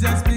Jesus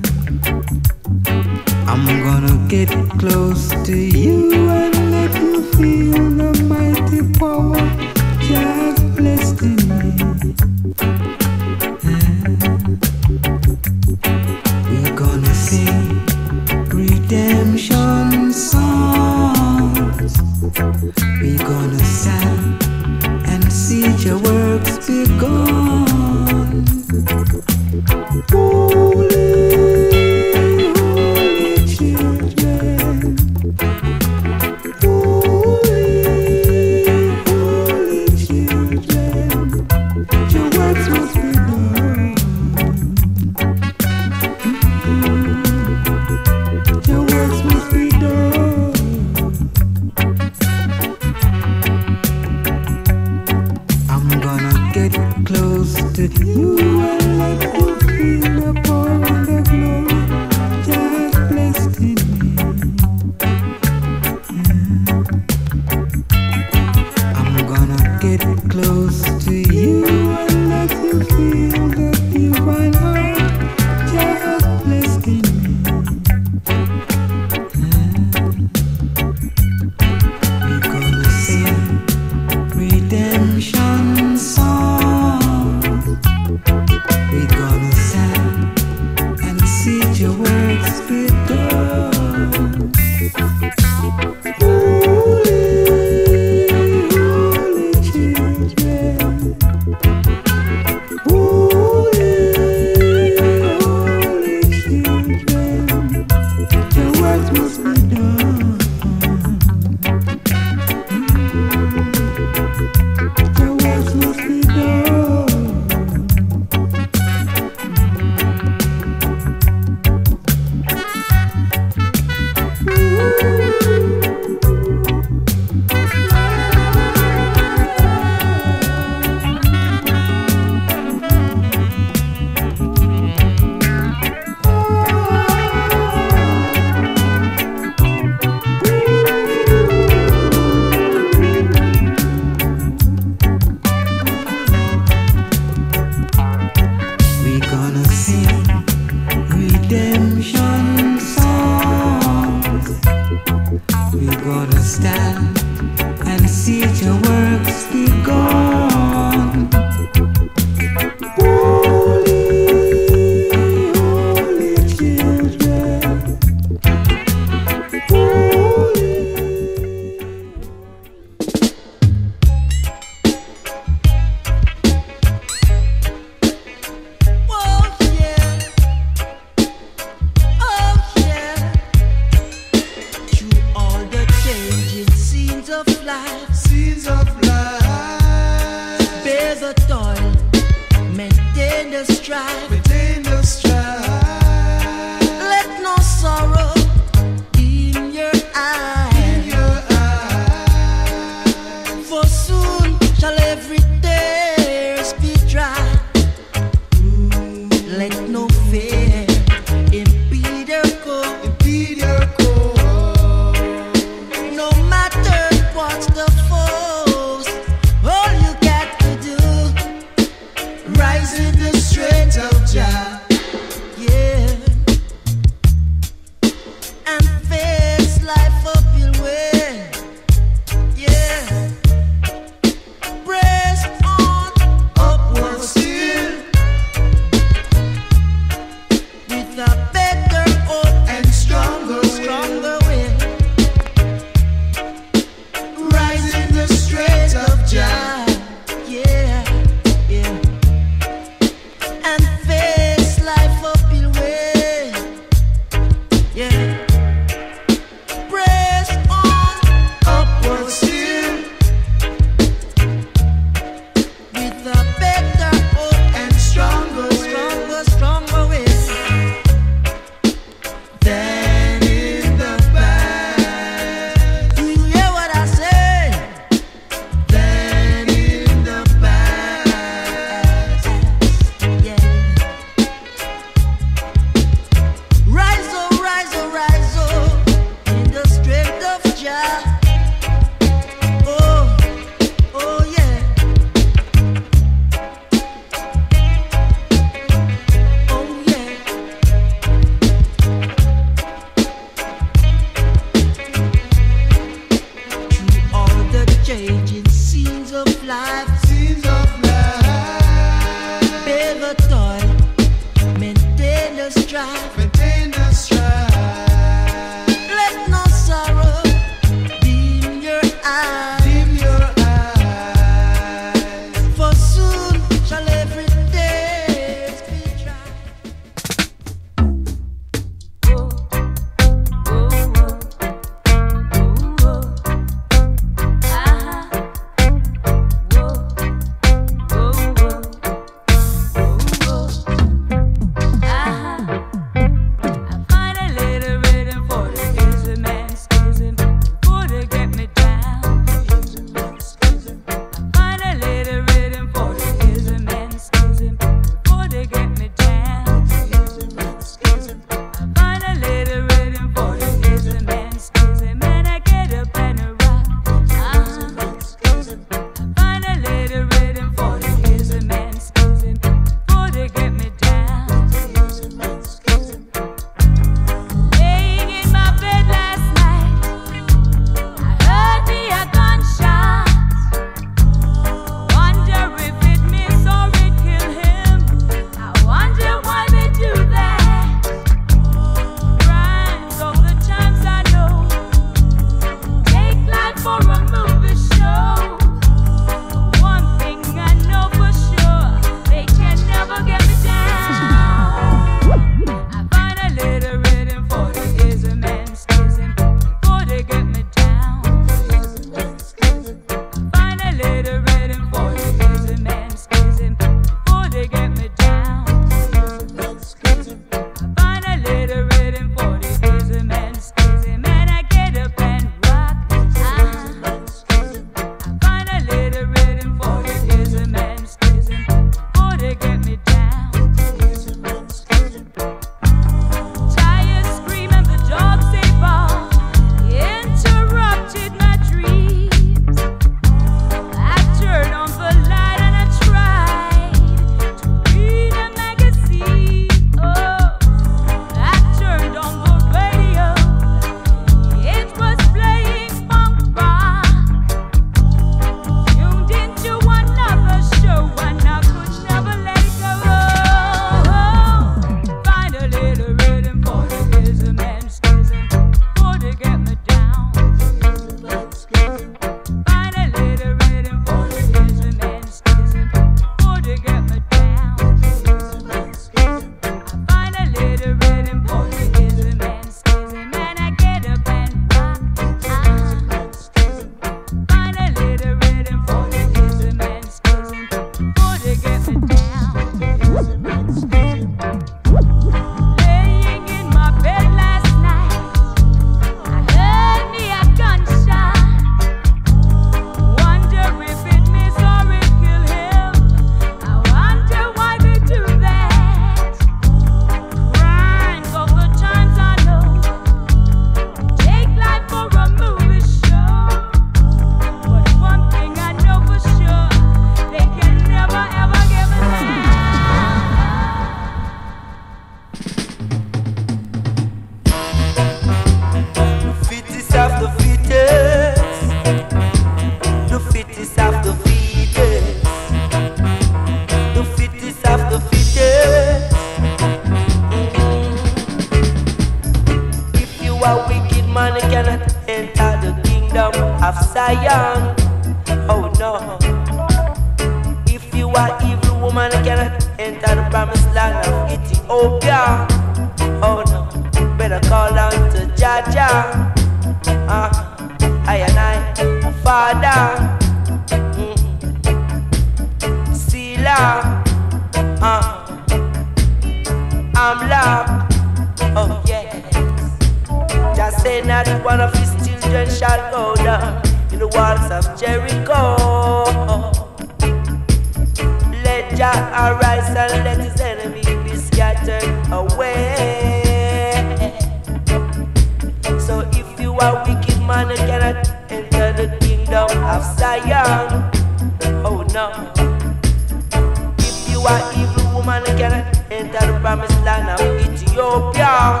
an evil woman can enter the promised land of Ethiopia.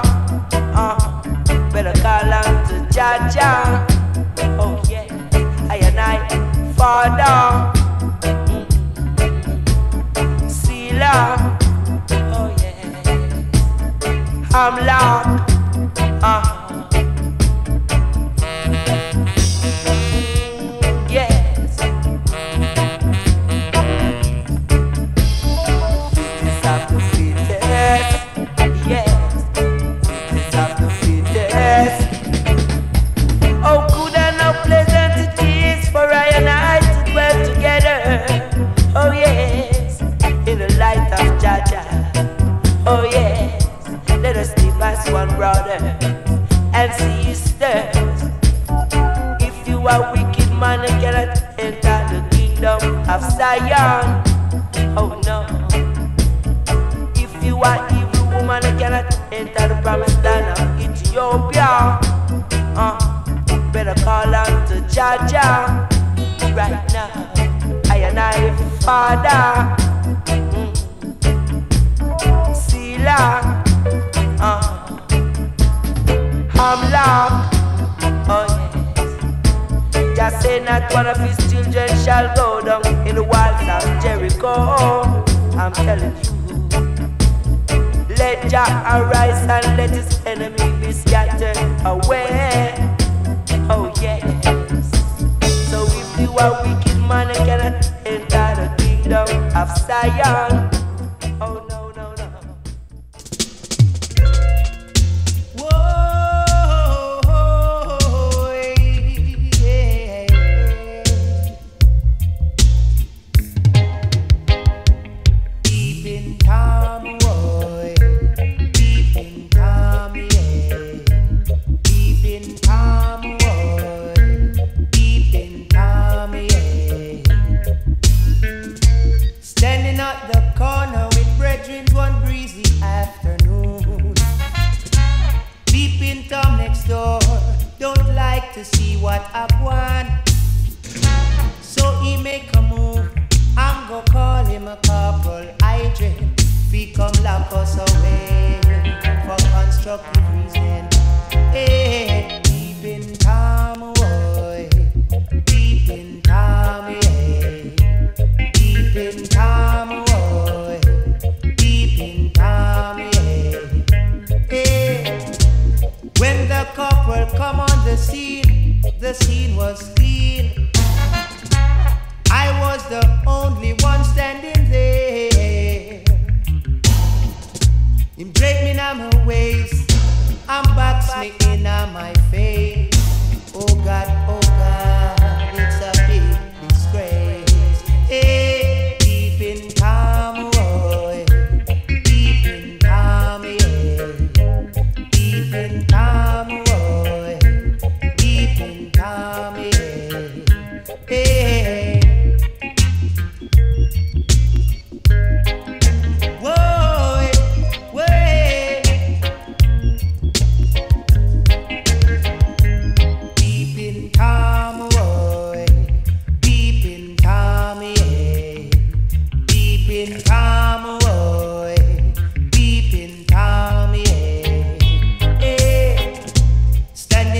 Uh, better call on to Jaja. Oh yeah, I and I, Father. Sila. Oh yeah, I'm locked.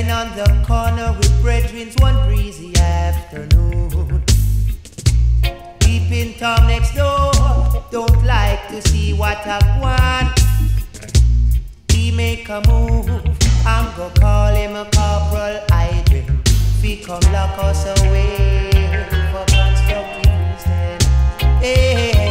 On the corner with brethren one breezy afternoon. Peeping Tom next door, don't like to see what I want. He make a move, I'm gonna call him a corporal I dream. He come lock us away for constructive reason. Hey,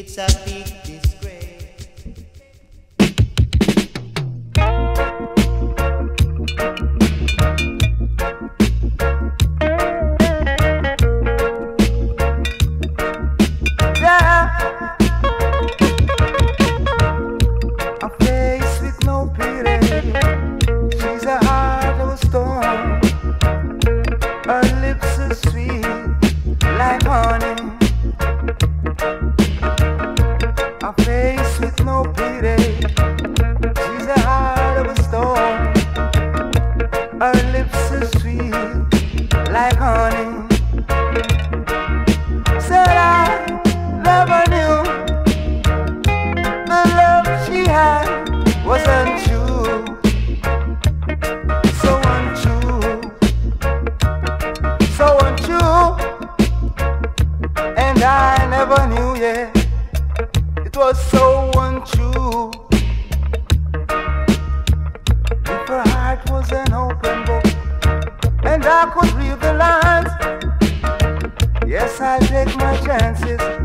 It's a big so untrue. If her heart was an open book, and I could read the lines, yes, I'd take my chances.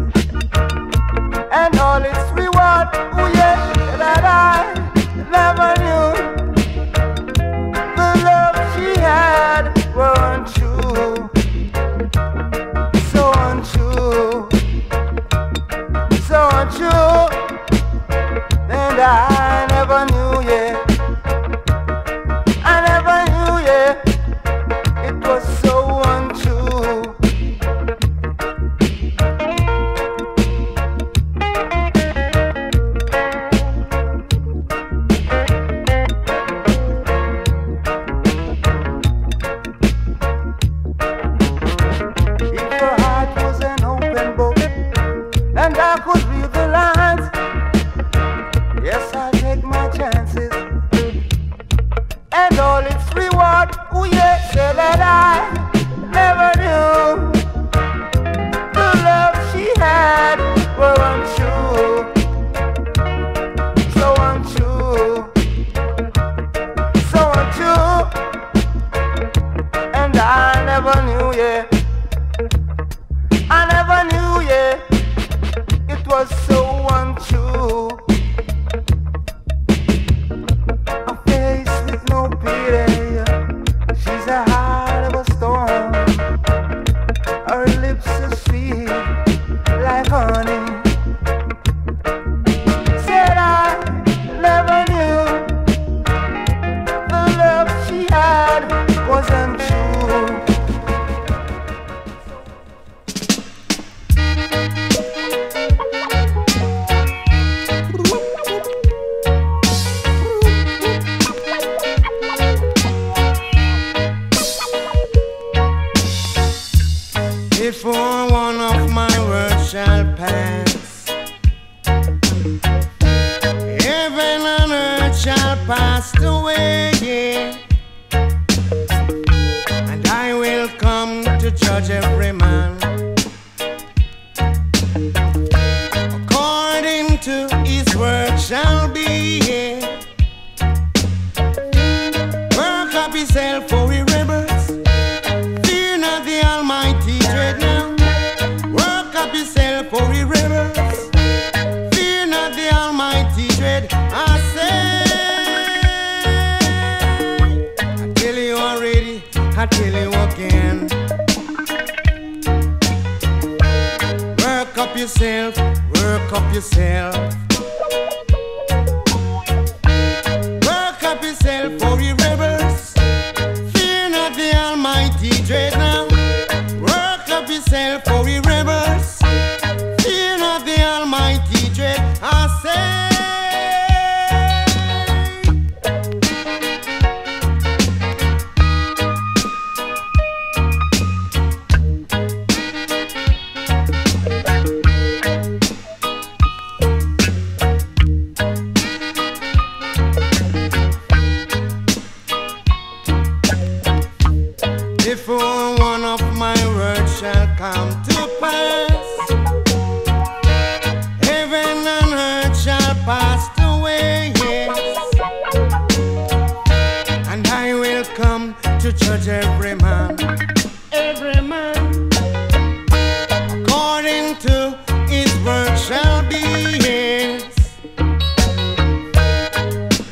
According to his work shall be his.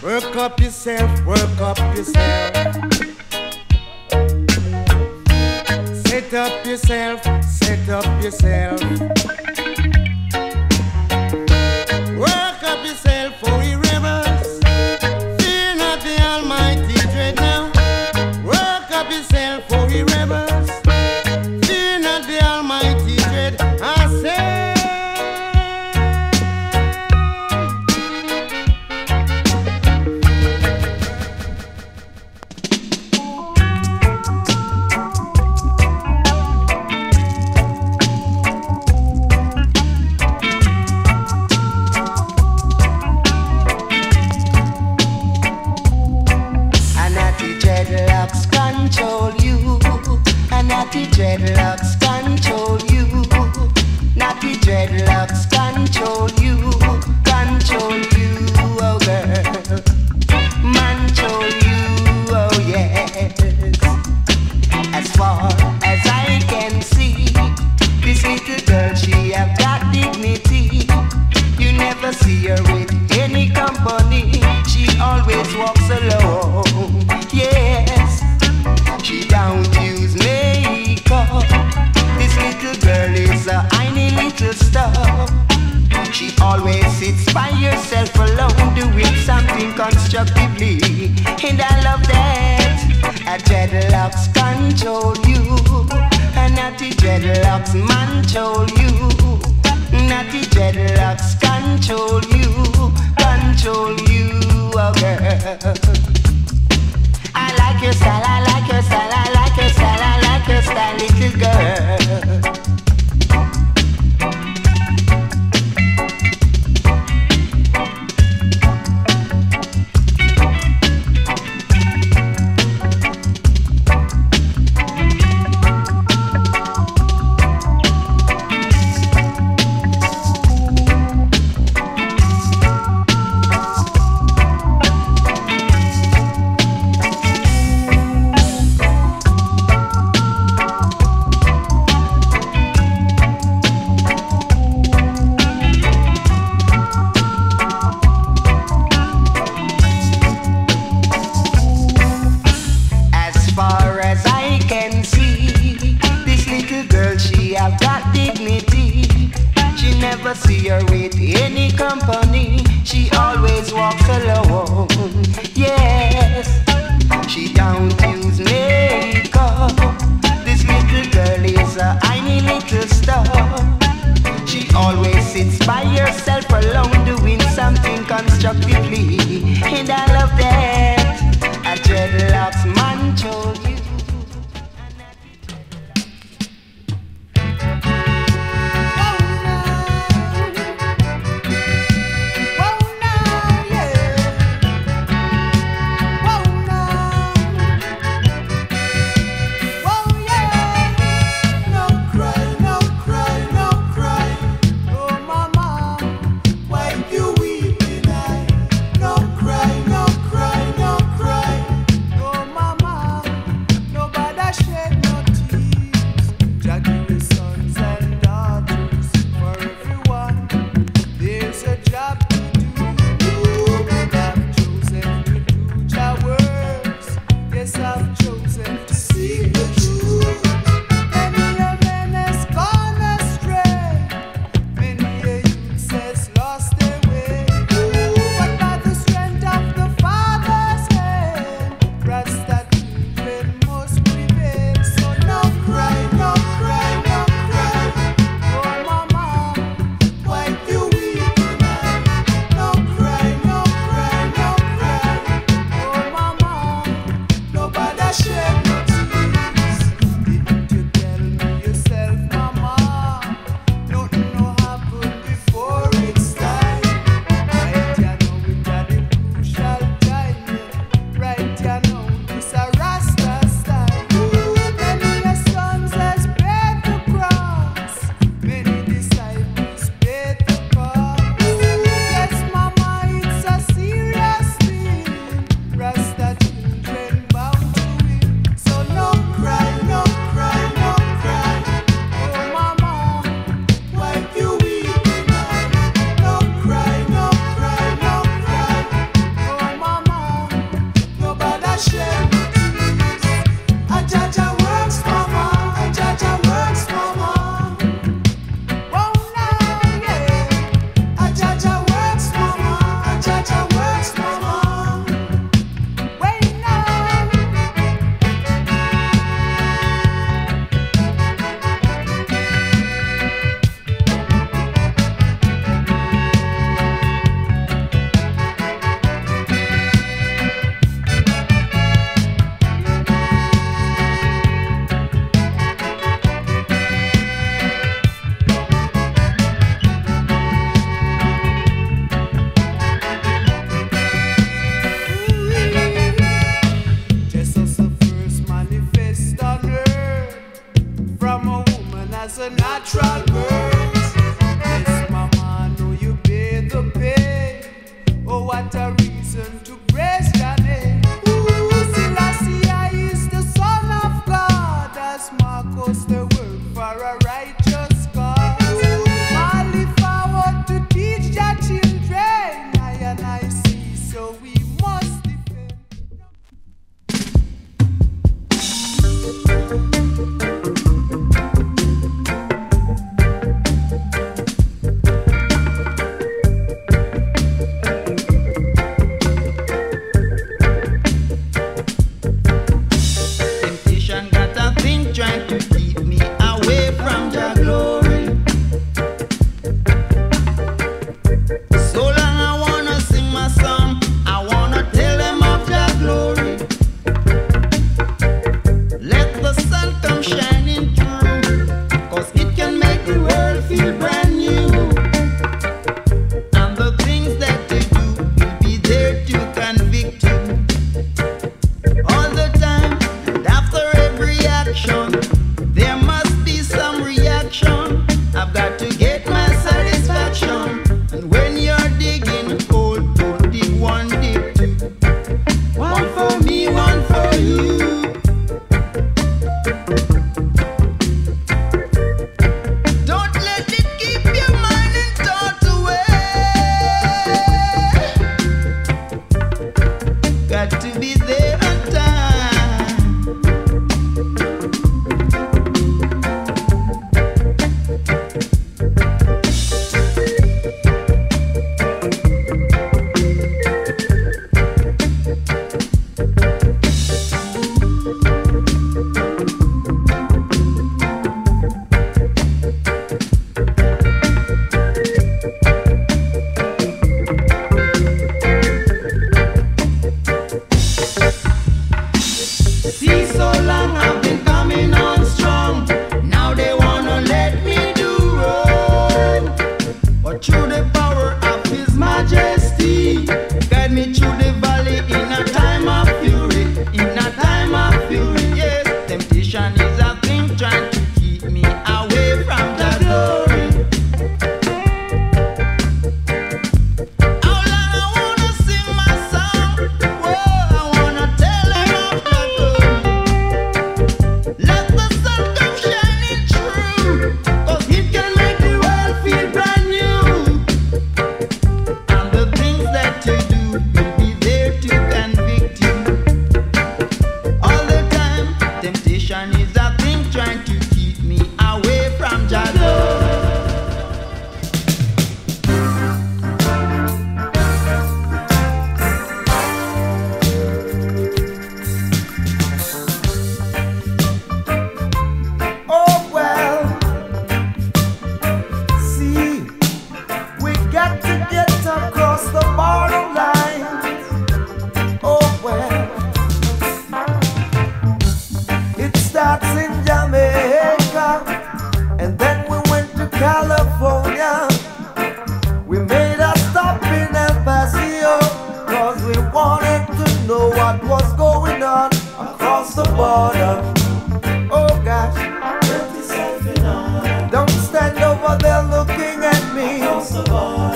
Work up yourself, work up yourself. Set up yourself, set up yourself.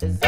It's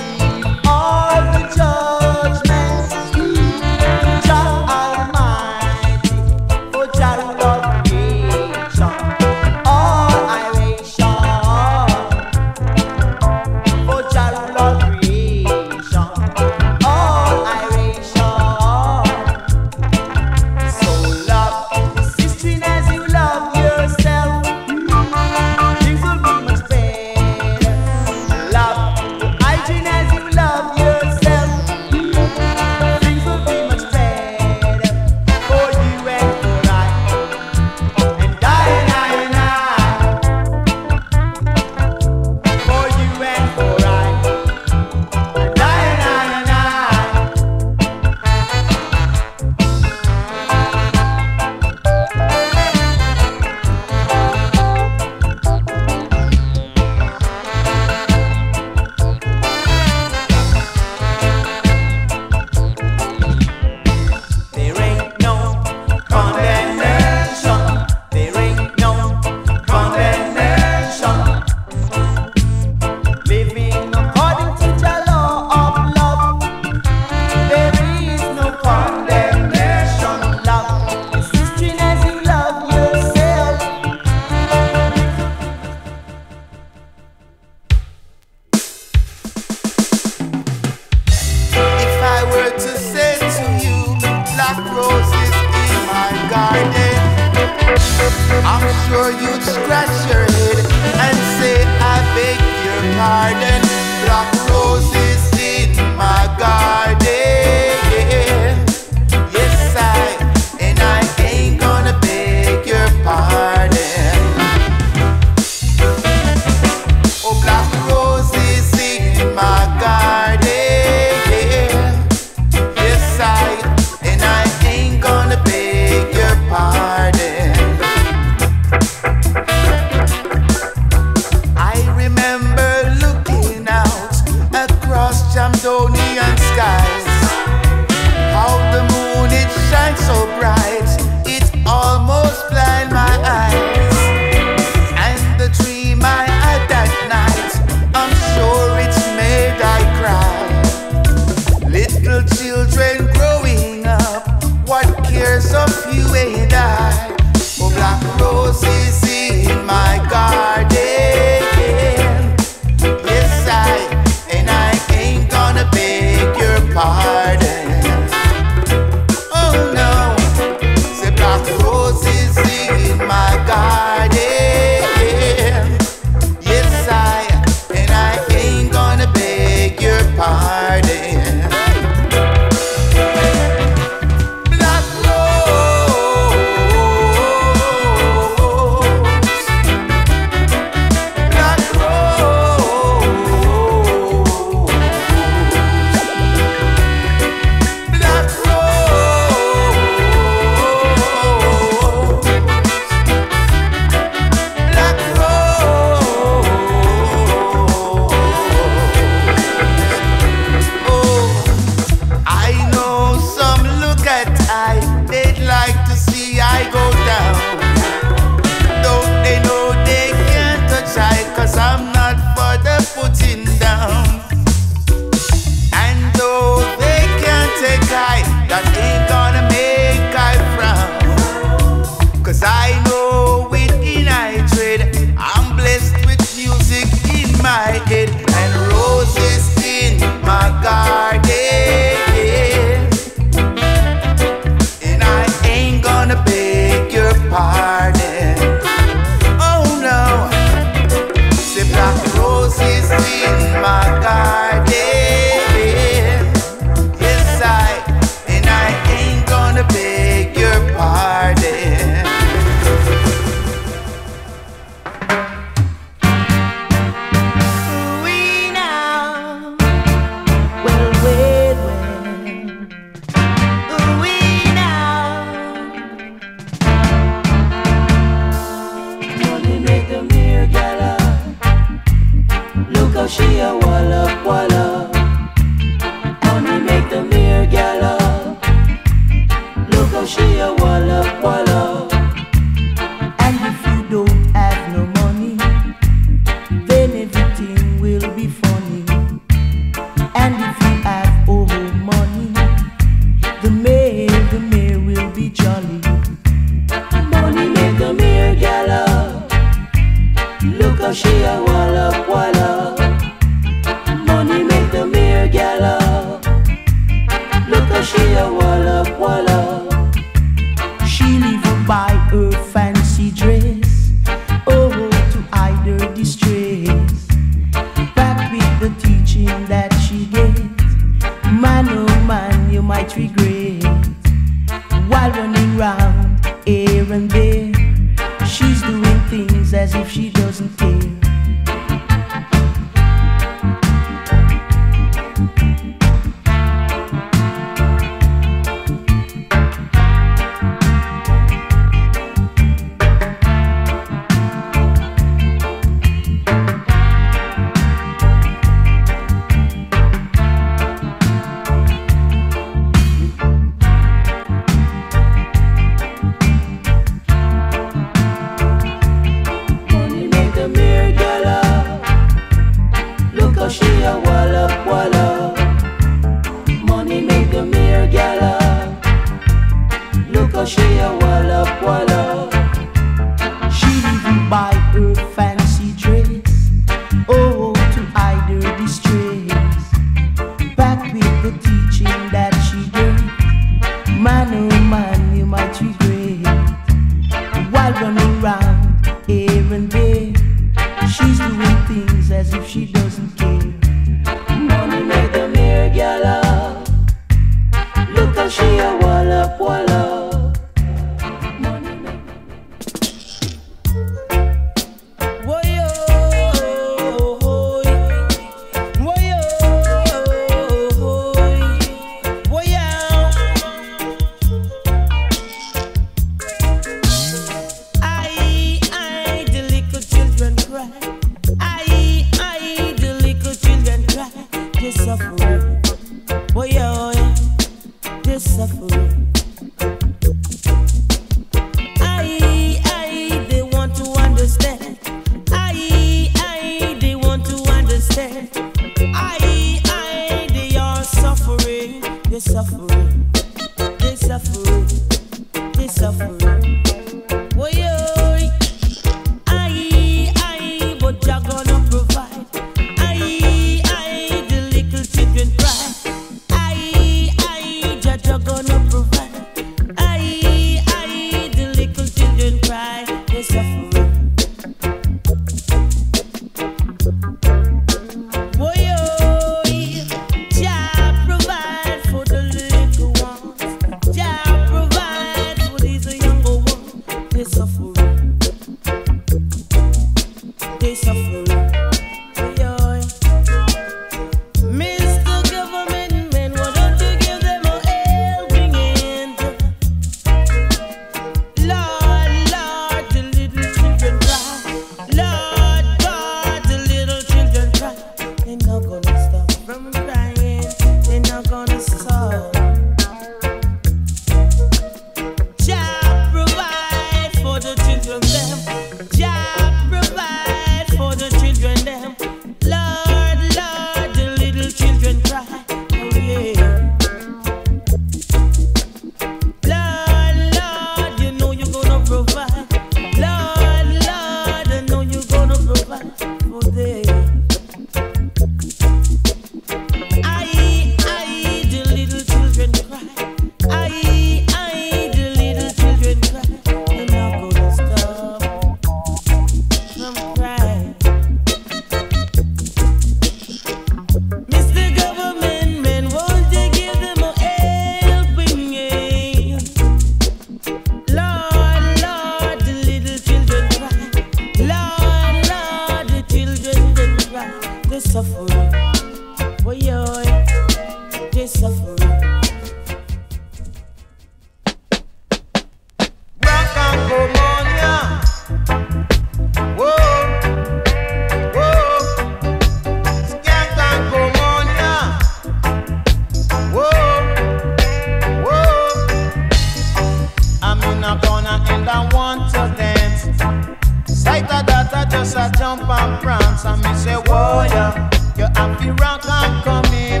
and me say, warrior, you have to rock and come in.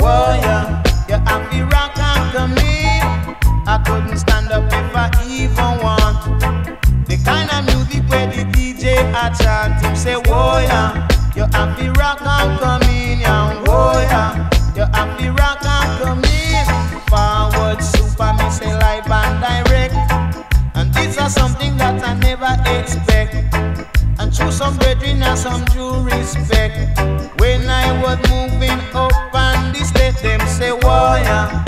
Warrior, you have to rock and come in. I couldn't stand up if I even want. The kind of music where the DJ I chant him say, warrior, you have to rock and come in. some due respect. When I was moving up on the stage, them say, Warrior.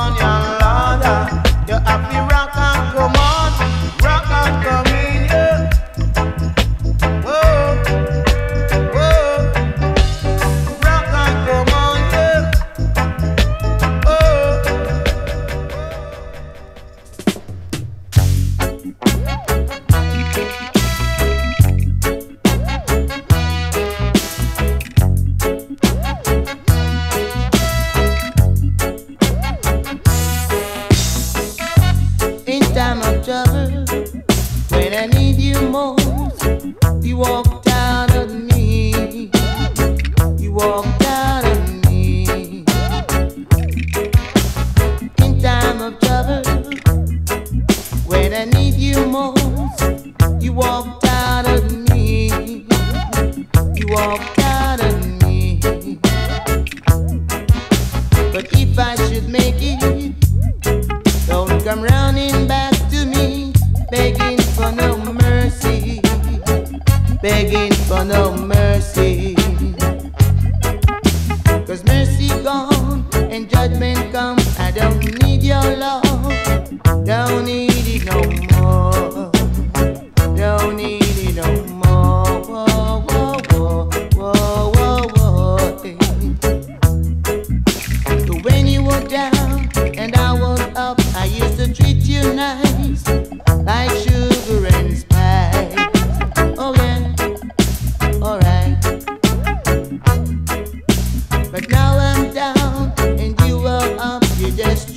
But now I'm down and you are up, you just